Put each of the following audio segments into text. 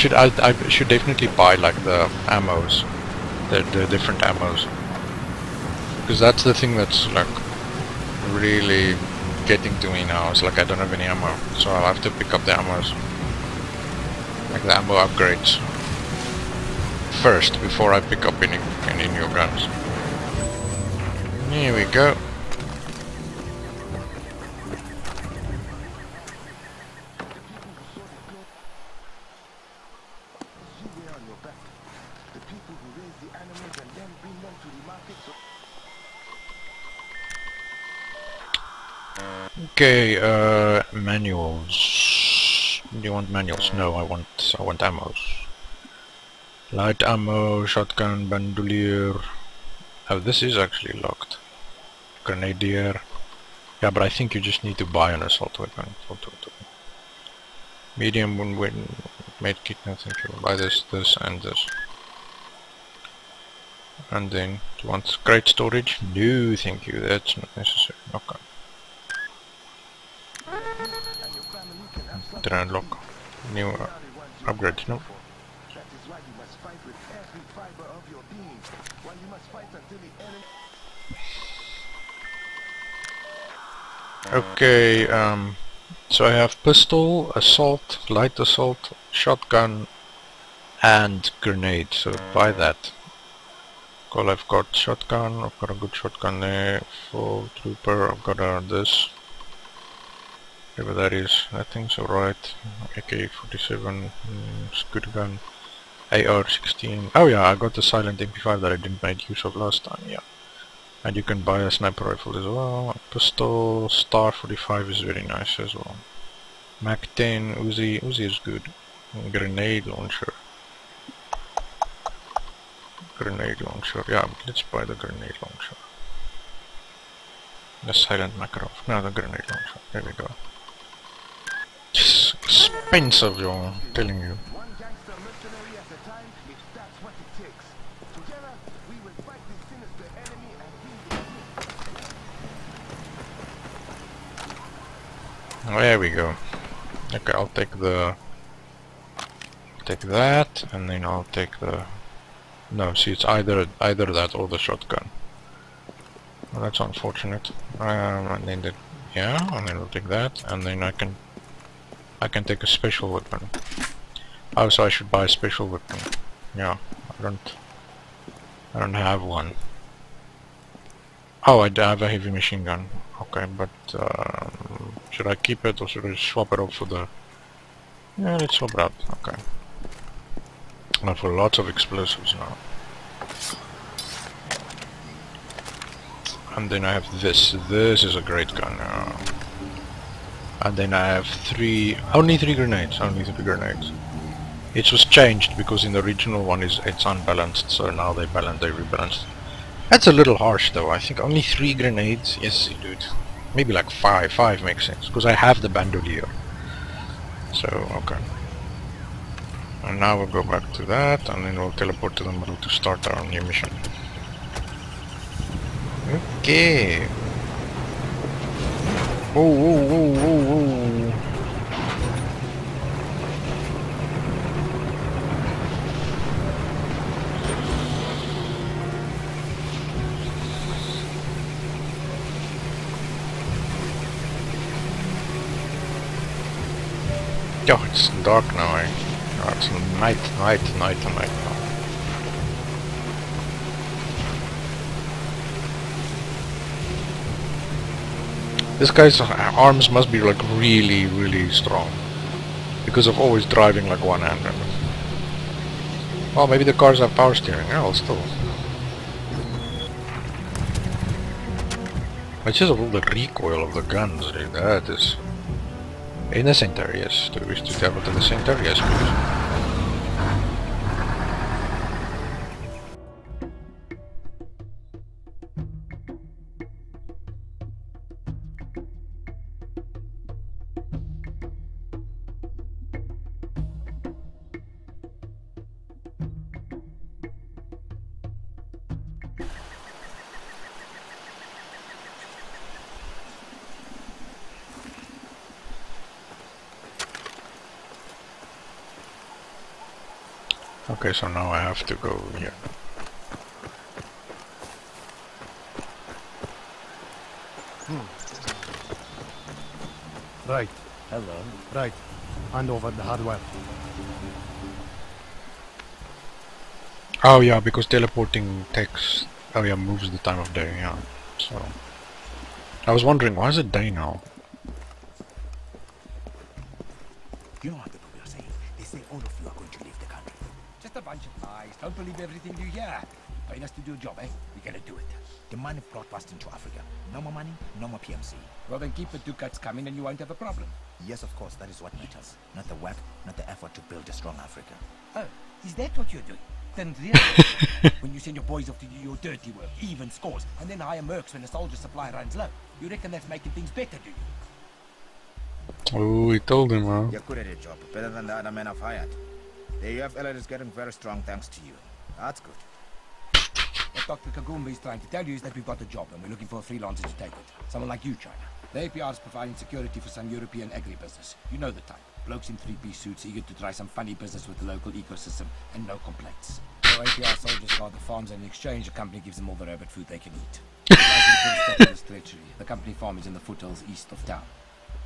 should I, I should definitely buy like the ammos, the the different ammos, because that's the thing that's like really getting to me now. It's like I don't have any ammo, so I'll have to pick up the ammos, like the ammo upgrades first before I pick up any any new guns. Here we go. Okay, uh, manuals. Do you want manuals? No, I want I want ammos. Light ammo, shotgun, bandolier. Oh, this is actually locked. Grenadier. Yeah, but I think you just need to buy an assault weapon. Assault weapon. Medium win medkit, no thank you. Buy this, this, and this. And then, do you want great storage? No, thank you, that's not necessary. Okay. Did I unlock new uh, upgrade? No. Okay, um, so I have pistol, assault, light assault, shotgun, and grenade. So buy that. Well, I've got shotgun. I've got a good shotgun there. Full trooper. I've got uh, this. Whatever that is. I think so, right? AK-47. Mm, it's good gun. AR-16. Oh yeah, I got the silent MP5 that I didn't make use of last time. Yeah. And you can buy a sniper rifle as well. Pistol, Star 45 is very nice as well. Mac 10, Uzi, Uzi is good. Grenade launcher. Grenade launcher, yeah, let's buy the grenade launcher. The silent Makarov, no the grenade launcher, there we go. It's expensive, yo, I'm telling you. There we go. Okay, I'll take the take that, and then I'll take the no. See, it's either either that or the shotgun. Well, that's unfortunate. Um, and then the yeah, and then I'll take that, and then I can I can take a special weapon. Oh, so I should buy a special weapon. Yeah, I don't I don't have one. Oh, I have a heavy machine gun. Okay, but um, should I keep it or should I swap it out for the... Yeah, let's swap it out. Okay. Now for lots of explosives now. And then I have this. This is a great gun now. And then I have three... Only three grenades. Only three grenades. It was changed because in the original one is it's unbalanced, so now they balance, they rebalanced. That's a little harsh though, I think only three grenades, yes dude. Maybe like five, five makes sense, because I have the bandolier. So, okay. And now we'll go back to that, and then we'll teleport to the middle to start our new mission. Okay. Whoa, whoa, whoa, whoa, whoa. Oh, it's dark now. Eh? Oh, it's night, night, night, night. This guy's arms must be like really, really strong. Because of always driving like one-handed. Well, maybe the cars have power steering. Well, still. It's just all the recoil of the guns, dude. That is... In the center, yes. Do you wish to travel to the center? Yes, please. Okay, so now I have to go here. Hmm. Right, Hello. right. Hand over the hardware. Oh yeah, because teleporting takes... Oh yeah, moves the time of day, yeah. So... I was wondering, why is it day now? You Don't believe everything you hear. Paying us to do a job, eh? We're gonna do it. The money brought us into Africa. No more money, no more PMC. Well, then keep the ducats coming and you won't have a problem. Yes, of course, that is what matters. Not the work, not the effort to build a strong Africa. Oh, is that what you're doing? Then really, when you send your boys off to do your dirty work, even scores, and then hire mercs when the soldier supply runs low, you reckon that's making things better, do you? Oh, he told him, huh? You're good at your job, better than the other men I've hired. The UFLL is getting very strong thanks to you. That's good. What Dr. Gakumba is trying to tell you is that we've got a job and we're looking for a freelancer to take it. Someone like you, China. The APR is providing security for some European agribusiness. You know the type. Blokes in three-piece suits eager to try some funny business with the local ecosystem and no complaints. So APR soldiers guard the farms and in exchange the company gives them all the rabbit food they can eat. Like in Prince Stephen's treachery, the company farm is in the foothills east of town.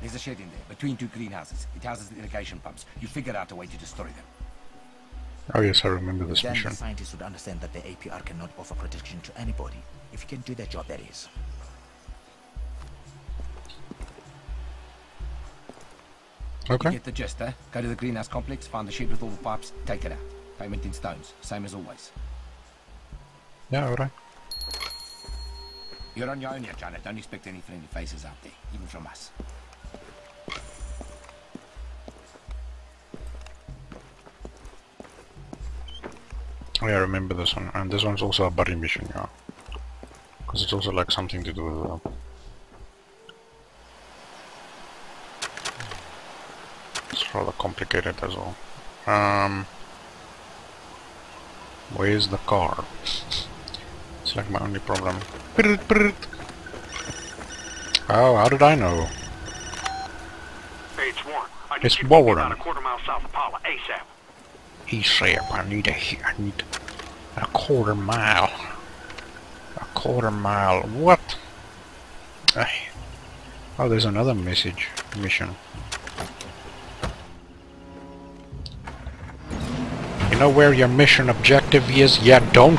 There's a shed in there, between two greenhouses. It houses the irrigation pumps. You figure out a way to destroy them. Oh yes, I remember this then mission. the scientists would understand that the APR cannot offer protection to anybody. If you can do their job, that is. You Okay. get the gist, eh? Go to the greenhouse complex, find the shed with all the pipes, take it out. Payment in stones, same as always. Yeah, alright. You're on your own here, China. Don't expect any friendly faces out there, even from us. Oh yeah, I remember this one. And this one's also a buddy mission, yeah. Because it's also like something to do with... Uh, it's rather complicated as well. Um, where's the car? It's like my only problem. Oh, how did I know? Hey, it's Warren. I need It's you to meet me Warren. about a quarter mile south of Pala, ASAP. Said I need a I need a quarter mile. A quarter mile. What? Oh, there's another message mission. You know where your mission objective is? Yeah, don't